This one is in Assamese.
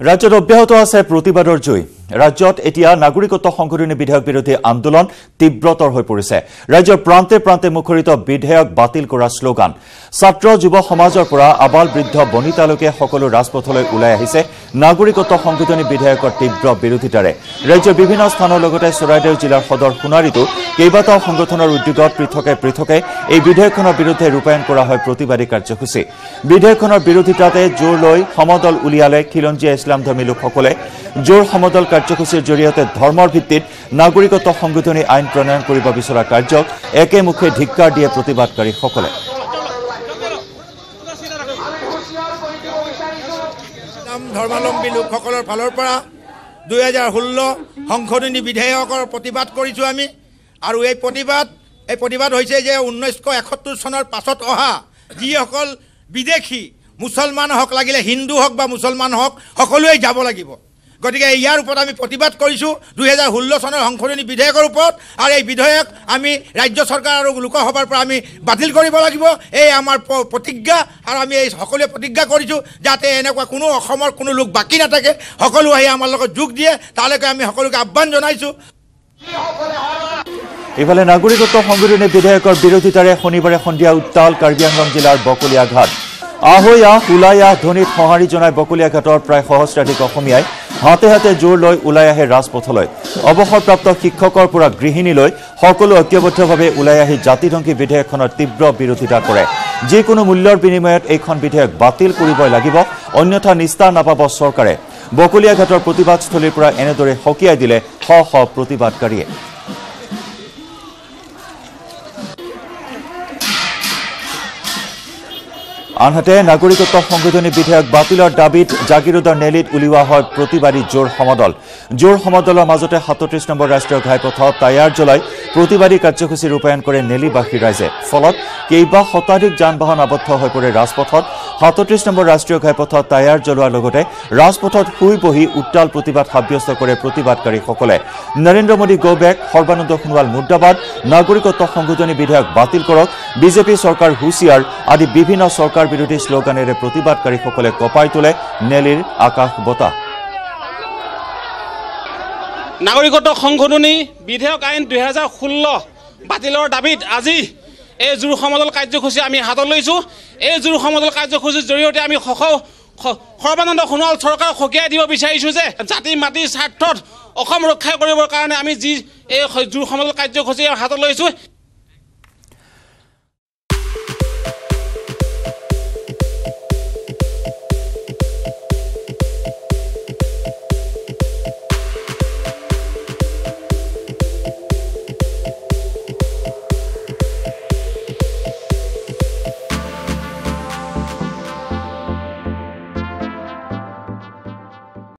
ৰাজ্যত অব্যাহত আছে প্ৰতিবাদৰ জুই। ৰাজ্যত এতিয়া নাগৰিকত্ব সংশোধনী বিধেয়ক বিৰোধী আন্দোলন তীব্ৰতৰ হৈ পৰিছে। ৰাজ্যৰ প্ৰান্তে প্ৰান্তে মুখৰিত বিধেয়ক বাতিল কৰা শ্লোগান। ছাত্ৰ যুৱ সমাজৰ পৰা আবাল বৃদ্ধ বনিতালৈকে সকলো ৰাজপথলৈ ওলাই আহিছে। নাগৰিকত্ব সংশোধনী বিধেয়কৰ তীব্ৰ বিৰোধিতাৰে ৰাজ্যৰ বিভিন্ন স্থানৰ লগতে চৰাইদেউ জিলাৰ সদৰ সোণাৰীতো কেইবাটাও সংগঠনৰ উদ্যোগত পৃথকে পৃথকে এই বিধেয়কখনৰ বিৰুদ্ধে ৰূপায়ণ কৰা হয় প্ৰতিবাদী কাৰ্যসূচী। বিধেয়কখনৰ বিৰোধিতাতে জোৰ লৈ সমদল উলিয়ালে খিলঞ্জীয়া ইছলামধৰ্মী লোকসকলে। জোৰ সমদল কাৰ্যসূচীৰ জৰিয়তে ধৰ্মৰ ভিত্তিত নাগৰিকত্ব সংশোধনী আইন প্ৰণয়ন কৰিব বিচৰা কাৰ্যক একেমুখে ধিক্কাৰ দিয়ে প্ৰতিবাদকাৰীসকলে। ইছলাম ধৰ্মাৱলম্বী লোকসকলৰ ফালৰ পৰা দুহেজাৰ ষোল্ল সংশোধনী বিধেয়কৰ প্ৰতিবাদ কৰিছোঁ আমি। আৰু এই প্ৰতিবাদ এই প্ৰতিবাদ হৈছে যে ঊনৈছশ এসত্তৰ চনৰ পাছত অহা যিসকল বিদেশী মুছলমান হওক লাগিলে হিন্দু হওক বা মুছলমান হওক সকলোৱে যাব লাগিব। গতিকে ইয়াৰ ওপৰত আমি প্ৰতিবাদ কৰিছোঁ দুহেজাৰ ষোল্ল চনৰ সংশোধনী বিধেয়কৰ ওপৰত আৰু এই বিধেয়ক আমি ৰাজ্য চৰকাৰ আৰু লোকসভাৰ পৰা আমি বাতিল কৰিব লাগিব। এই আমাৰ প্ৰতিজ্ঞা আৰু আমি এই সকলোৱে প্ৰতিজ্ঞা কৰিছোঁ যাতে এনেকুৱা কোনো অসমৰ কোনো লোক বাকী নাথাকে। সকলো আহি আমাৰ লগত যোগ দিয়ে তালৈকে আমি সকলোকে আহ্বান জনাইছোঁ। ইফালে নাগৰিকত্ব সংশোধনী বিধেয়কৰ বিৰোধিতাৰে শনিবাৰে সন্ধিয়া উত্তাল কাৰ্বি আংলং জিলাৰ বকলীয়া ঘাট। আহৈয়া হুলাইয়া ধ্বনিত সঁহাৰি জনাই বকলীয়া ঘাটৰ প্ৰায় সহস্ৰাধিক অসমীয়াই হাতে হাতে জোৰ লৈ ওলাই আহে ৰাজপথলৈ। অৱসৰপ্ৰাপ্ত শিক্ষকৰ পৰা গৃহিণীলৈ সকলো ঐক্যবদ্ধভাৱে ওলাই আহি জাতিধ্বংসী বিধেয়কখনৰ তীব্ৰ বিৰোধিতা কৰে। যিকোনো মূল্যৰ বিনিময়ত এইখন বিধেয়ক বাতিল কৰিবই লাগিব অন্যথা নিষ্ঠা নাপাব চৰকাৰে। বকলীয়া ঘাটৰ প্ৰতিবাদস্থলীৰ পৰা এনেদৰে সকীয়াই দিলে শ শ প্ৰতিবাদকাৰীয়ে। আনহাতে নাগৰিকত্ব সংশোধনী বিধেয়ক বাতিলৰ দাবীত জাগিৰোডৰ নেলিত উলিওৱা হয় প্ৰতিবাদী জোৰ সমদল। জোৰ সমদলৰ মাজতে সাতত্ৰিশ নম্বৰ ৰাষ্ট্ৰীয় ঘাইপথত টায়াৰ জ্বলাই প্ৰতিবাদী কাৰ্যসূচী ৰূপায়ণ কৰে নেলিবাসী ৰাইজে। ফলত কেইবা শতাধিক যান বাহন আবদ্ধ হৈ পৰে ৰাজপথত। সাতত্ৰিশ নম্বৰ ৰাষ্ট্ৰীয় ঘাইপথত টায়াৰ জ্বলোৱাৰ লগতে ৰাজপথত শুই বহি উত্তাল প্ৰতিবাদ সাব্যস্ত কৰে প্ৰতিবাদকাৰীসকলে। নৰেন্দ্ৰ মোদী গো বেক সৰ্বানন্দ সোণোৱাল মুৰ্দাবাদ নাগৰিকত্ব সংশোধনী বিধেয়ক বাতিল কৰক বিজেপি চৰকাৰ হুঁচিয়াৰ আদি বিভিন্ন চৰকাৰ বিৰোধী শ্লোগানেৰে প্ৰতিবাদকাৰীসকলে কঁপাই তোলে নেলিৰ আকাশ বতাহ। নাগৰিকত্ব সংশোধনী বিধেয়ক আইন দুহেজাৰ ষোল্ল বাতিলৰ দাবীত আজি এই জোৰ সমদল কাৰ্যসূচী আমি হাতত লৈছোঁ। এই জোৰ সমদল কাৰ্যসূচীৰ জৰিয়তে আমি সৰ্বানন্দ সোণোৱাল চৰকাৰক সকীয়াই দিব বিচাৰিছোঁ যে জাতি মাটিৰ স্বাৰ্থত অসম ৰক্ষা কৰিবৰ কাৰণে আমি যি এই জোৰ সমদল কাৰ্যসূচী হাতত লৈছোঁ